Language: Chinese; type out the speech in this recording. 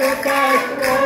我该。